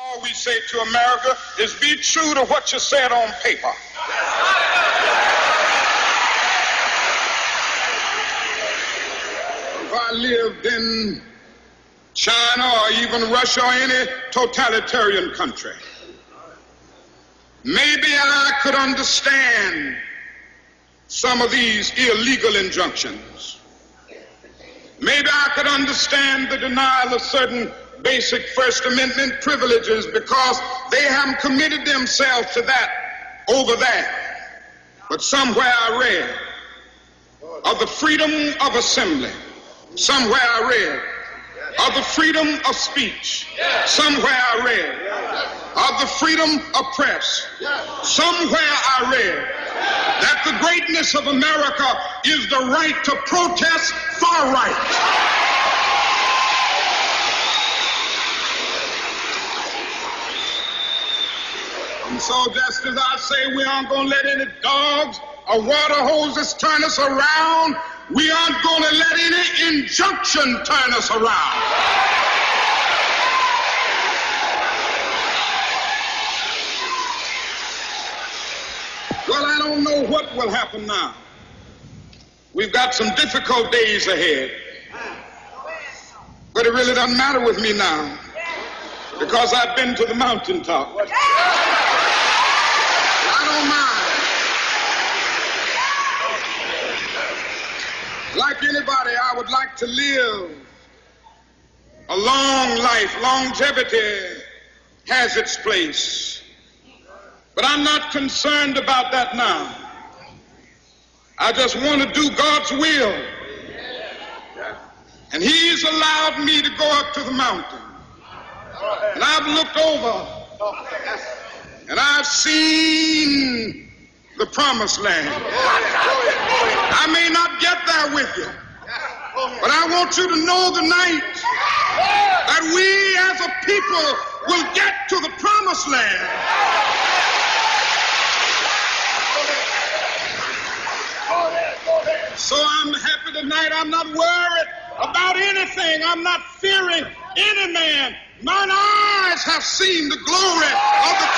All we say to America is be true to what you said on paper. If I lived in China or even Russia or any totalitarian country, maybe I could understand some of these illegal injunctions. Maybe I could understand the denial of certain basic First Amendment privileges because they haven't committed themselves to that over there. But somewhere I read of the freedom of assembly. Somewhere I read of the freedom of speech. Somewhere I read of the freedom of press. Somewhere I read that the greatness of America is the right to protest far right. So just as I say we aren't going to let any dogs or water hoses turn us around, we aren't going to let any injunction turn us around. Well, I don't know what will happen now. We've got some difficult days ahead. But it really doesn't matter with me now because I've been to the mountaintop. Like anybody, I would like to live a long life. Longevity has its place. But I'm not concerned about that now. I just want to do God's will. And He's allowed me to go up to the mountain. And I've looked over and I've seen the promised land. I may not get there with you, but I want you to know tonight that we as a people will get to the promised land. So I'm happy tonight. I'm not worried about anything. I'm not fearing any man. Mine eyes have seen the glory of the